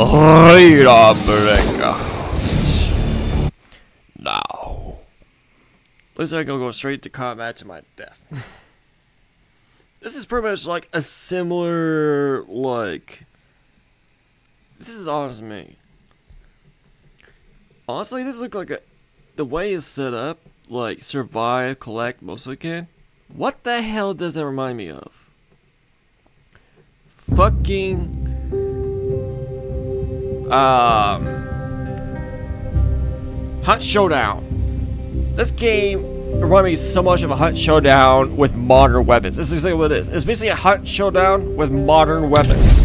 Read breakout. Now. Looks like I'll go straight to combat to my death. this is pretty much like a similar, like. This is honest me. Honestly, this looks like a. The way it's set up, like survive, collect, mostly can. What the hell does that remind me of? Fucking um, Hunt Showdown. This game reminds me so much of a Hunt Showdown with modern weapons. This is exactly what it is. It's basically a Hunt Showdown with modern weapons.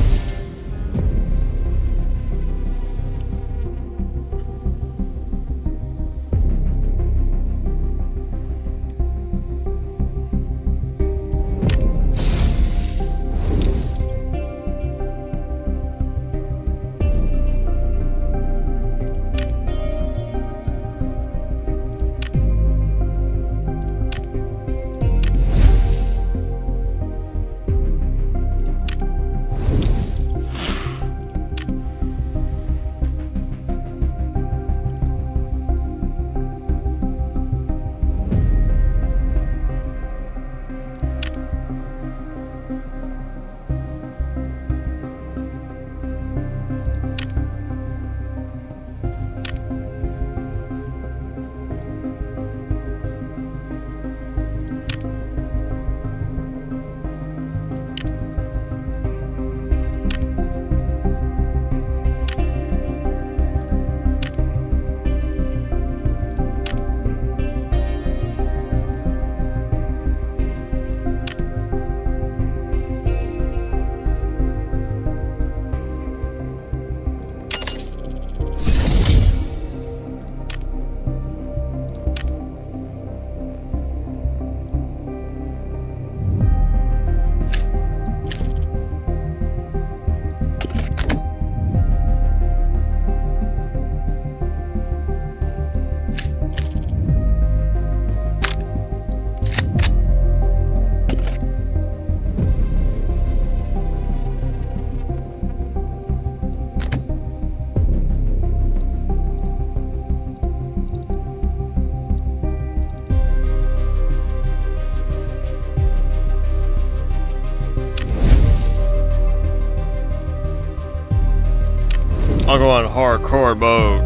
I'll go on hardcore mode.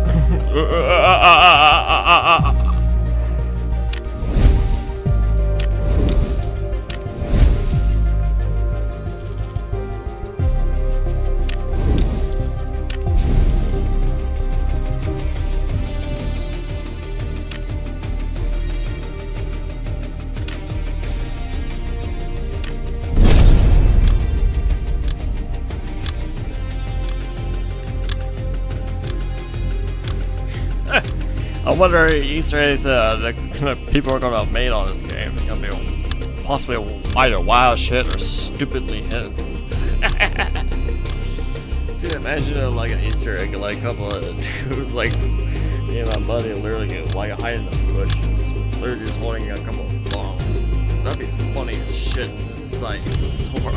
I wonder if Easter eggs uh, the people are gonna made on this game. They're gonna be possibly either wild shit or stupidly hidden. Dude, imagine uh, like an Easter egg, like a couple of dudes, like me and my buddy, literally get, like hiding in the bushes, literally just holding a couple of bombs. That'd be funny as shit. Sight, sore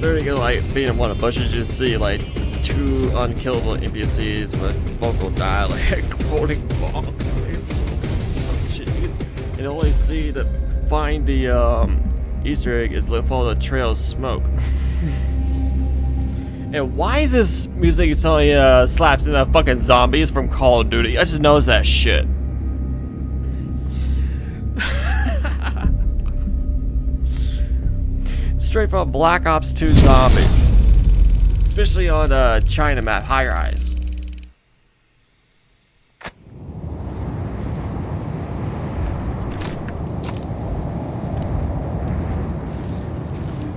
Literally, like being in one of the bushes, you'd see like two unkillable NPCs with vocal dialect. It's shit. You can, only see to find the um, Easter egg is follow the trail of smoke. and why is this music suddenly uh, slaps in the fucking zombies from Call of Duty? I just noticed that shit. Straight from Black Ops 2 Zombies. Especially on the uh, China map, Die Rise.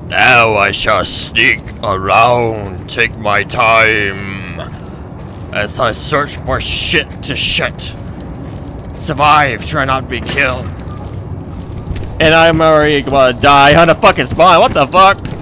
Now I shall sneak around, take my time, as I search for shit to shit. Survive, try not to be killed. And I'm already gonna die on a fucking spawn, what the fuck?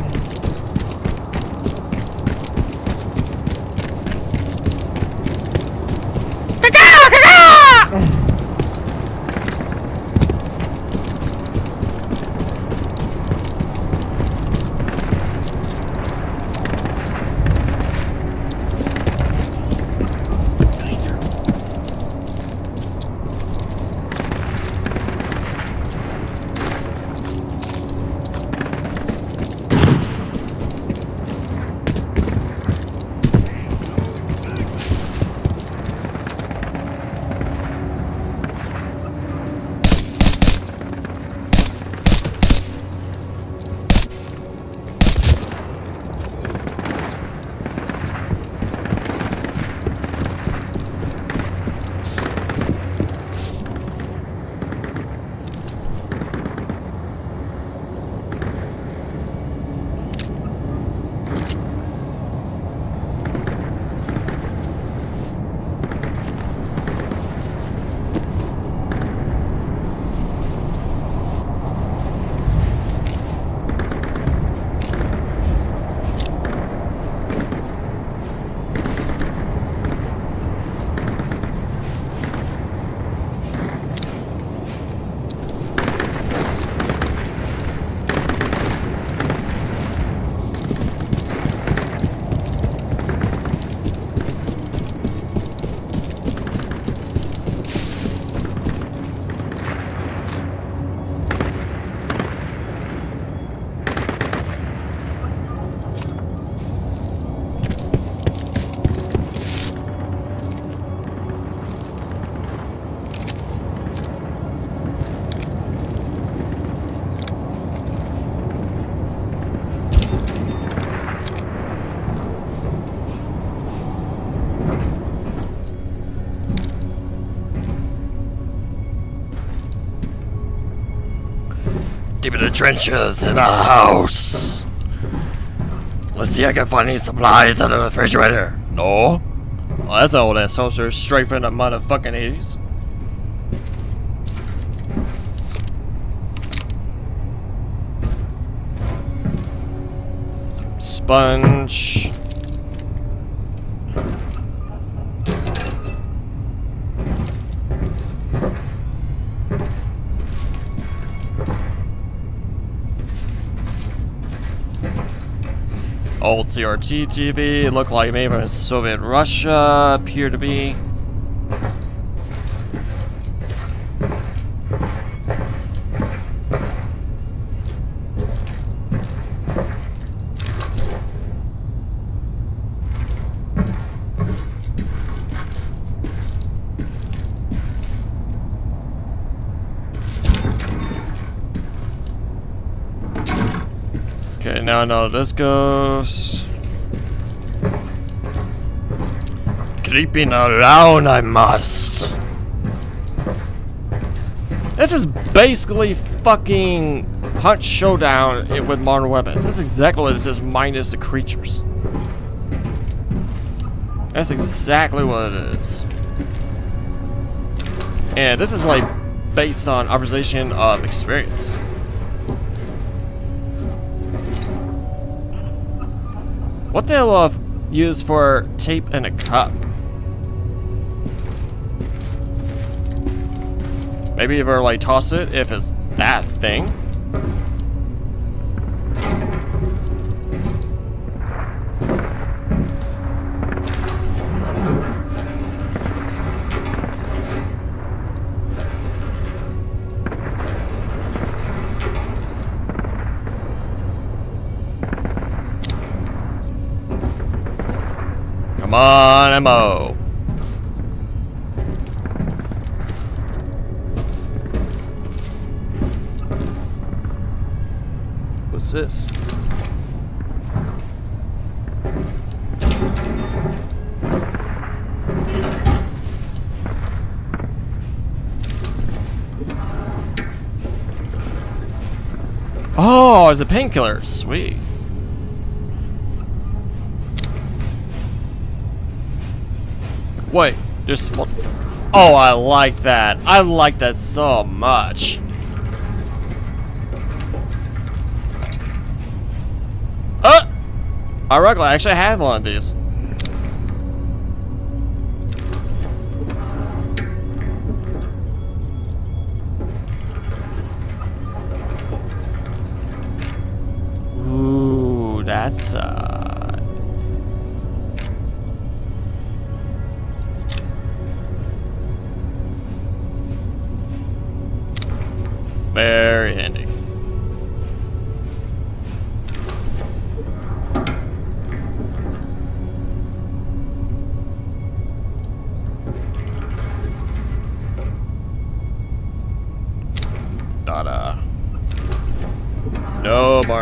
Deep in the trenches in a house. Let's see if I can find any supplies under the refrigerator. No? Well, that's old ass holster straight from the motherfucking 80s. Sponge. Old CRT TV, look like maybe Soviet Russia, appear to be. Okay, now I know this goes. Creeping around, I must. This is basically fucking Hunt Showdown with modern weapons. That's exactly what it is, minus the creatures. That's exactly what it is. And this is like based on observation of experience. What they will use for tape in a cup? Maybe ever like toss it if it's that thing. Ammo. What's this? Oh, it's a painkiller. Sweet. Wait, there's. Oh, I like that. I like that so much. Uh! I reckon I actually had one of these.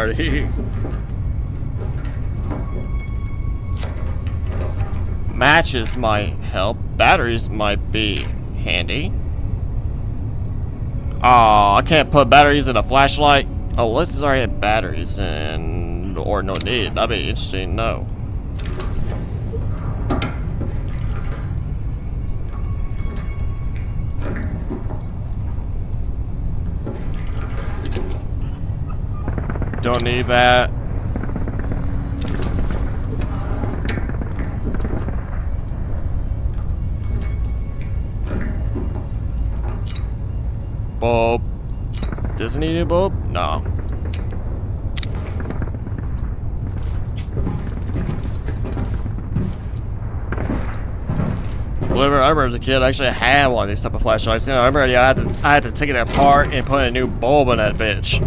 No, Marty. Matches might help. Batteries might be handy. Oh, I can't put batteries in a flashlight. Oh, this is already had batteries and or no need. That'd be interesting. No. Don't need that. Bulb. Does it need a bulb? No. I remember as a kid, I actually had one of these type of flashlights. You know, I remember I had to, I had to take it apart and put a new bulb in that bitch.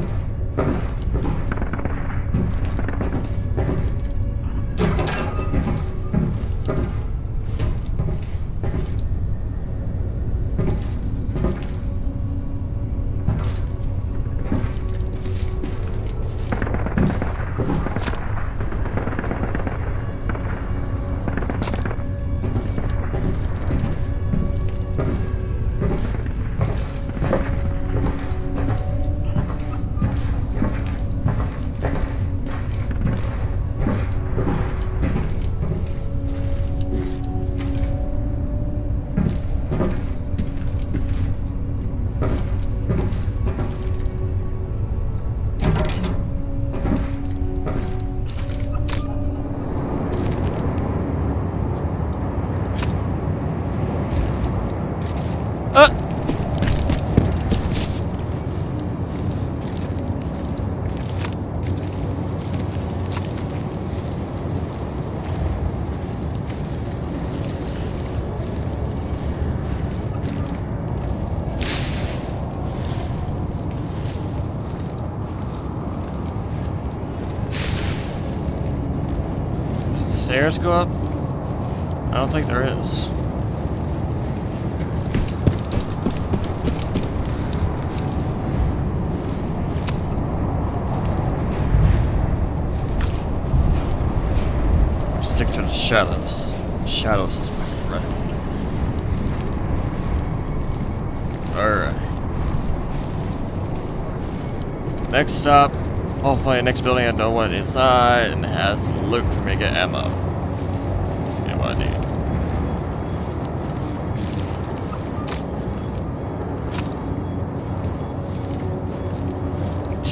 Stairs go up? I don't think there is. Stick to the shadows. Shadows is my friend. Alright. Next stop, hopefully next building I know what inside and has loot for me to get ammo. Yeah, what I need.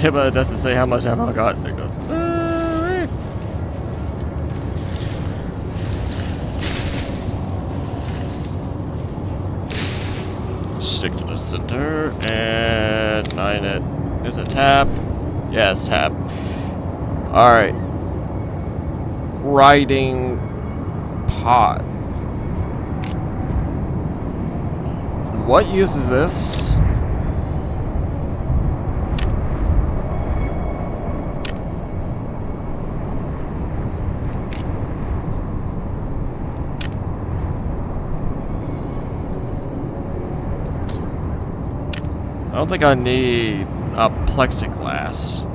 Tiba doesn't say how much ammo I got. It goes, "Uh, Stick to the center and nine it. Is it tap? Yes, tap. Alright. Riding pot. What use is this? I don't think I need a plexiglass.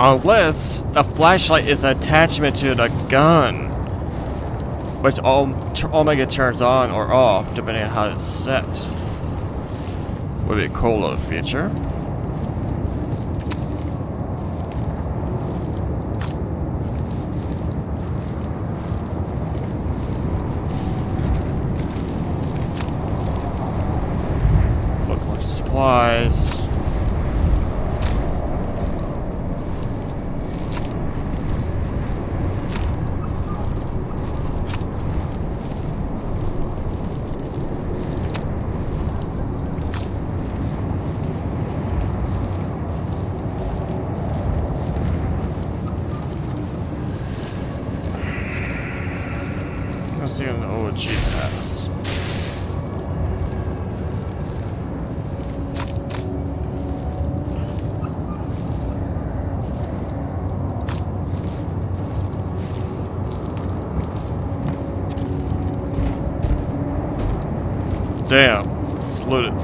Unless a flashlight is an attachment to the gun. Which all Omega turns on or off depending on how it's set. Would be a cool little feature. Look like supplies. Let's see what the OG has. Damn, it's loaded.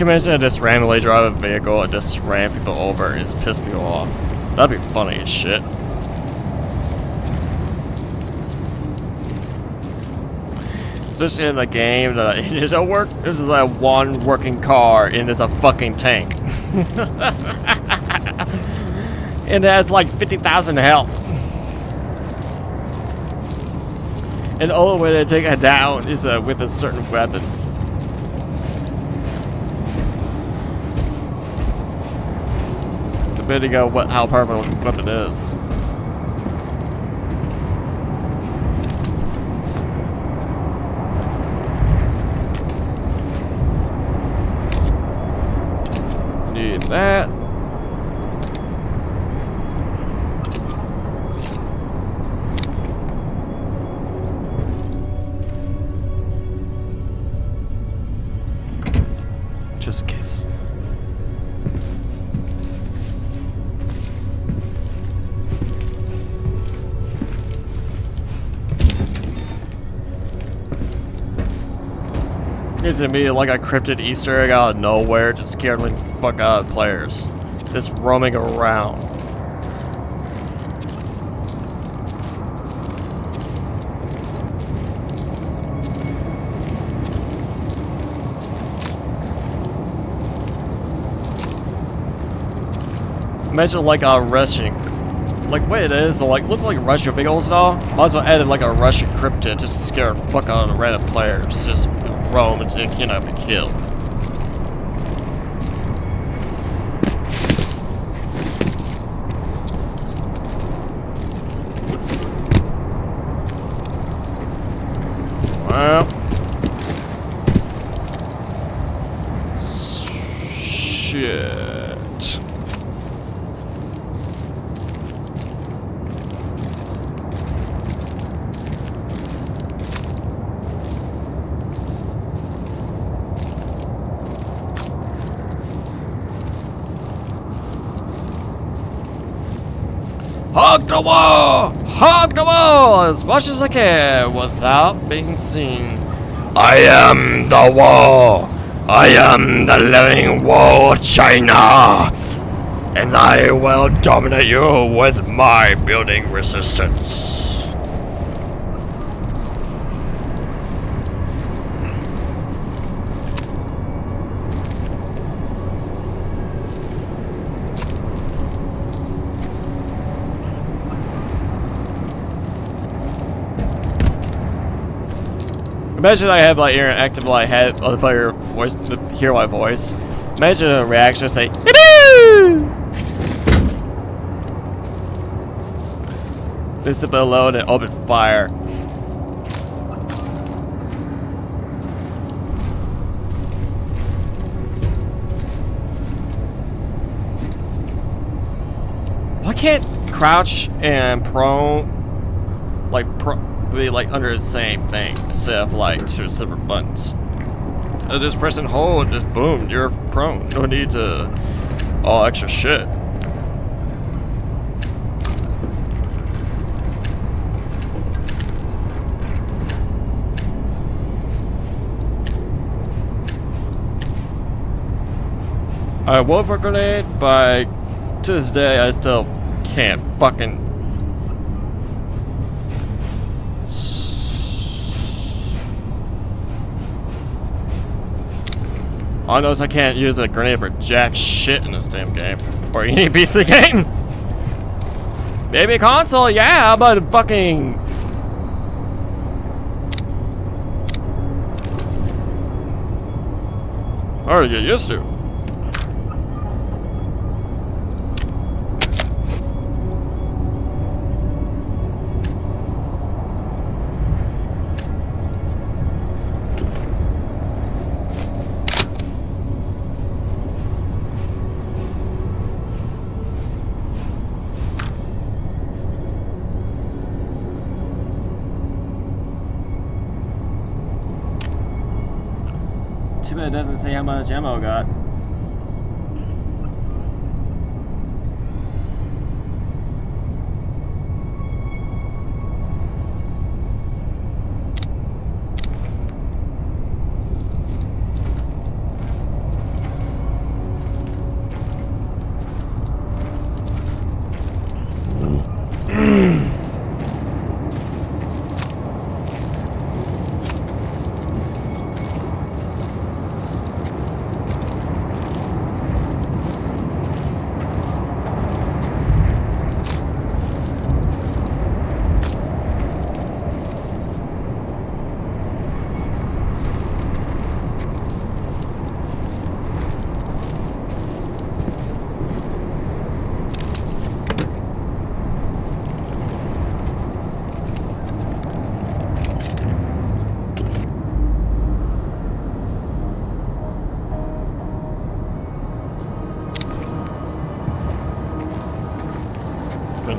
Imagine I just randomly drive a vehicle and just ram people over and just piss people off? That'd be funny as shit. Especially in the game that it is a work this is a one working car and there's a fucking tank. and it has like 50,000 health. And the only way to take it down is uh, with a certain weapons. Depending on what how powerful a weapon is. Gonna be like a cryptid Easter egg out of nowhere just scare the fuck out of players. Just roaming around. Imagine like a Russian, like what it is, like look like Russian vehicles and all. Might as well add like a Russian cryptid just to scare the fuck out of the random players. Just roam until you cannot be killed. Well. Shit. Hug the wall! Hug the wall without being seen. I am the wall. I am the living wall of China. And I will dominate you with my building resistance. Imagine I have like ear active like head other player voice to hear my voice. Imagine a reaction say! Just a below and open fire. Why can't crouch and prone like pro be like under the same thing of like two separate buttons? Uh, just press and hold, just boom, you're prone. No need to all extra shit. I will for grenade, but to this day I still can't fucking All I know is I can't use a grenade for jack shit in this damn game. Or any PC game. Maybe console, yeah, but fucking... Hard to get used to. Say how much ammo I got.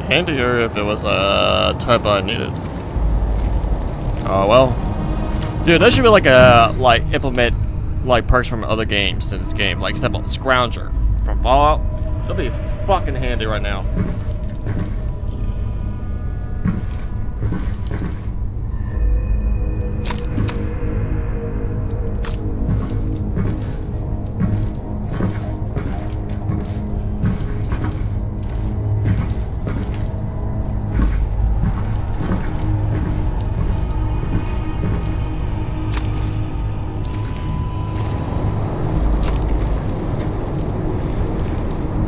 Handier if it was a type I needed. Oh well. Dude, that should be like a like implement like perks from other games to this game. Like example, Scrounger from Fallout. That'll be fucking handy right now.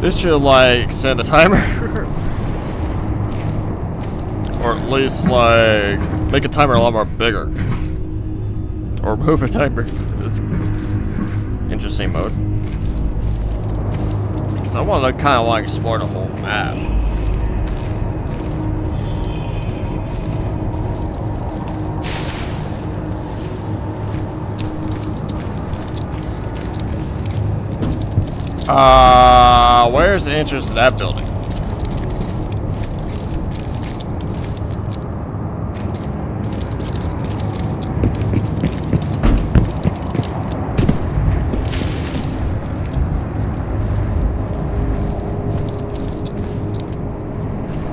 This should like set a timer. or at least like make a timer a lot more bigger. or move a timer. It's interesting mode. Cause I wanna kinda like explore the whole map. Uh where's the entrance to that building?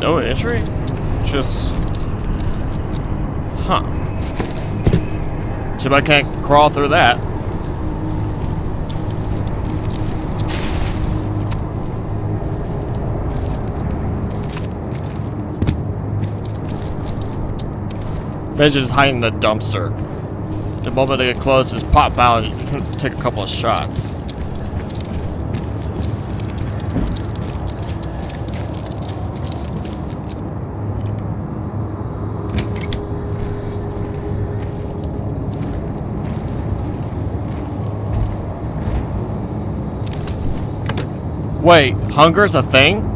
No entry? Just... Huh. If I can't crawl through that. Just hiding in the dumpster. The moment they get close, just pop out and take a couple of shots. Wait, hunger's a thing?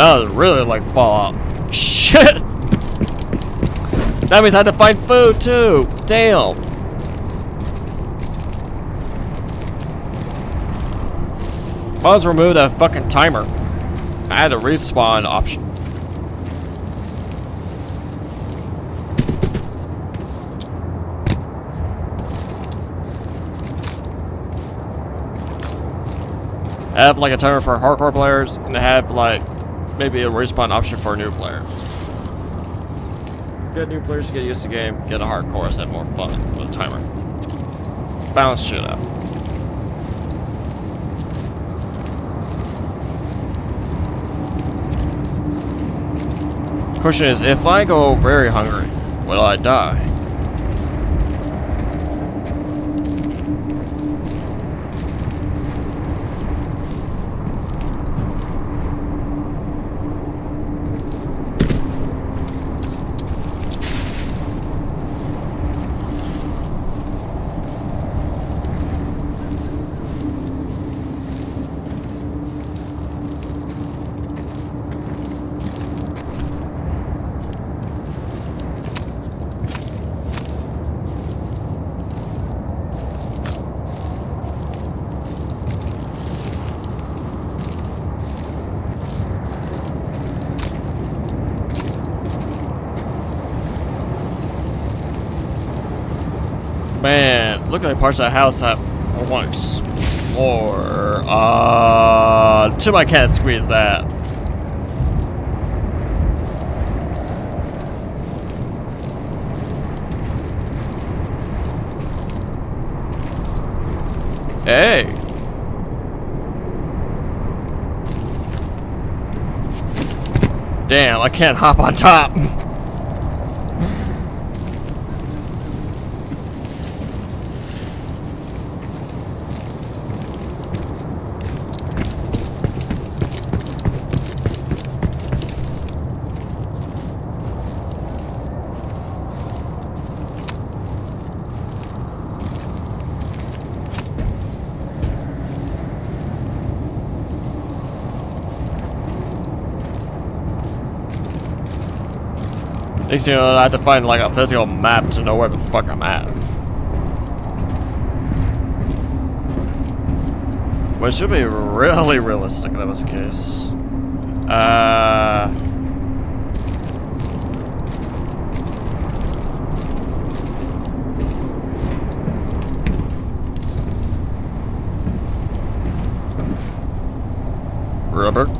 That was really like Fallout. Shit! That means I had to find food too! Damn! Why was remove that fucking timer? I had a respawn option. I have like a timer for hardcore players and I have like maybe a respawn option for new players. Get new players to get used to the game, get a hardcore so have more fun with a timer. Balance shit out. Question is, if I go very hungry, will I die? Man, look at parts of the house that I want to explore. Uh, too I can't squeeze that. Hey. Damn, I can't hop on top. Next thing you know, I have to find like a physical map to know where the fuck I'm at. Which should be really realistic if that was the case. Uh... Robert?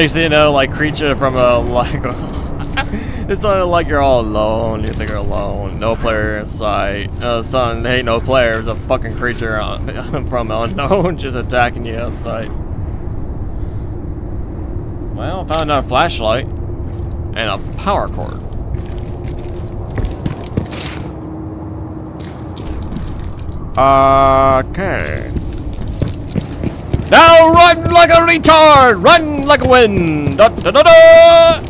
Next thing you know, like creature from a like it's not like you're all alone. You think you're alone. No player in sight. Uh, son, hey, no player. There's a fucking creature on, from unknown just attacking you outside. Well, found another flashlight and a power cord. Okay. Now run like a retard! Run like a wind! Da da da da!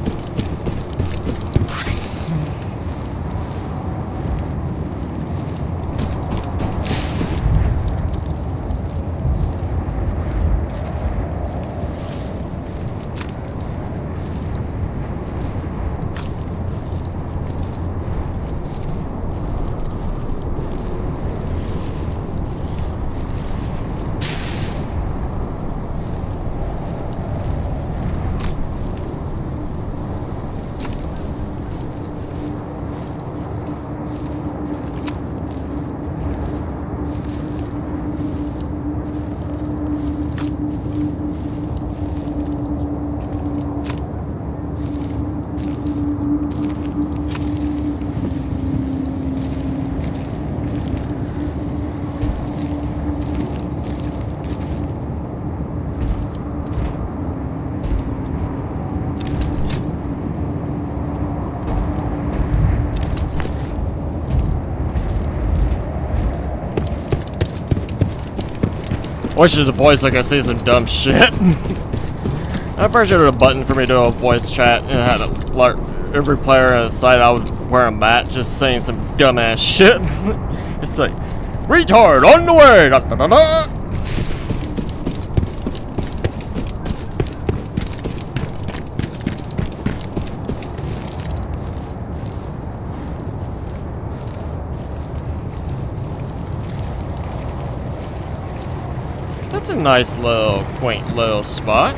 Wish there's a voice like I say some dumb shit. I'm sure a button for me to do a voice chat and had a, like every player on the side I would wear a mat just saying some dumbass shit. it's like, retard on the way! Da, da, da, a nice little, quaint little spot.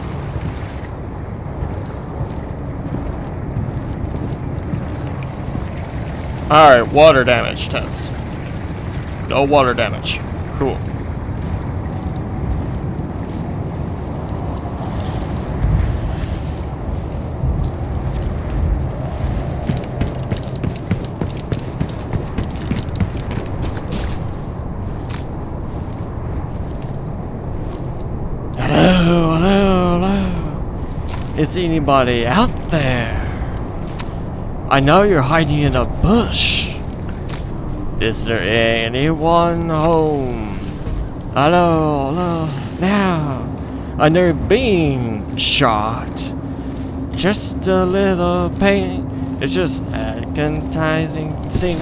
Alright, water damage test. No water damage. Cool. Hello, hello, hello. Is anybody out there? I know you're hiding in a bush. Is there anyone home? Hello, hello. Now, I know being shot. Just a little pain. It's just agonizing sting.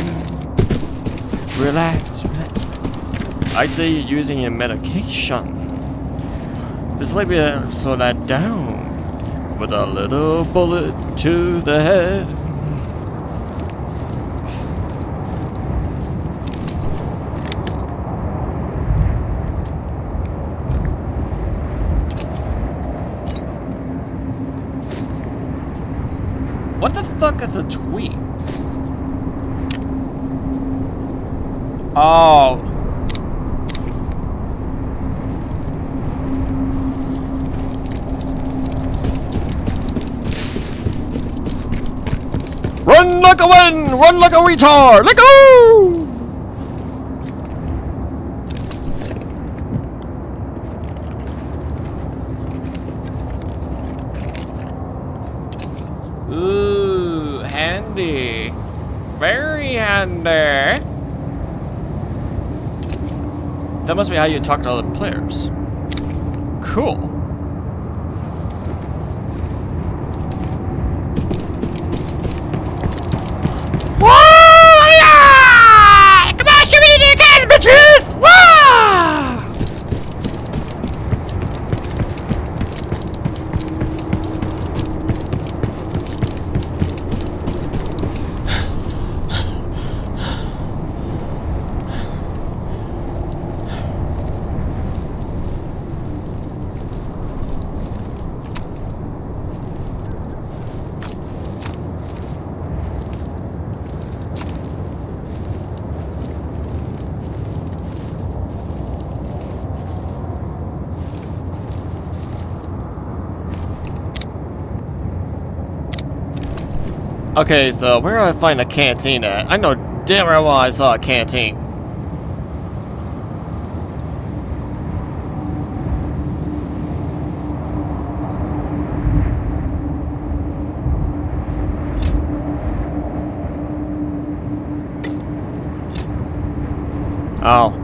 Relax, relax. I'd say you're using your medication. Just let me slow that down with a little bullet to the head. What the fuck is a tweet? Oh. Run like a wind! Run like a retard! Let go! Ooh, handy. Very handy. That must be how you talk to other players. Cool. Come on, shoot me in your can, bitches! Wah! Okay, so where do I find a canteen at? I know damn well I saw a canteen. Oh.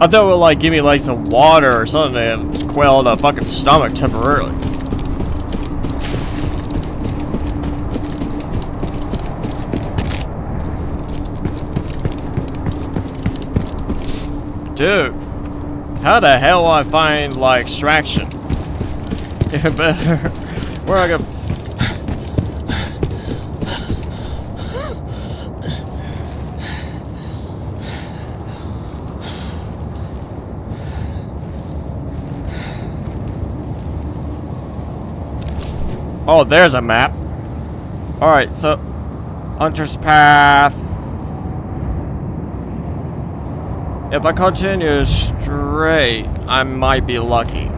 I thought it would like give me like some water or something to quell the fucking stomach temporarily. Dude, how the hell I find like extraction? Even better, where I go? Oh, there's a map. Alright, so Hunter's Path. If I continue straight, I might be lucky.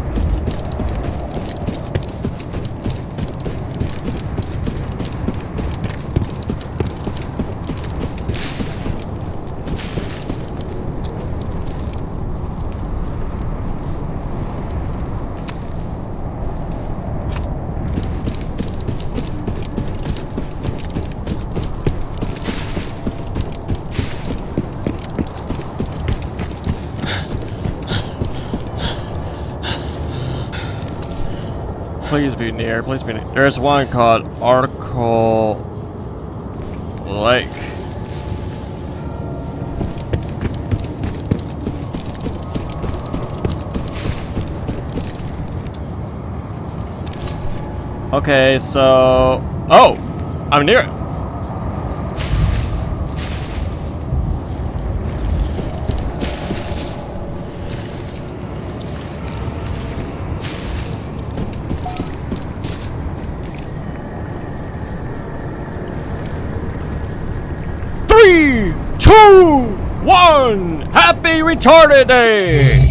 Please be near. Please be near. There's one called Article Lake. Okay, so... Oh! I'm near it. Three, two, one! Happy Retarded Day!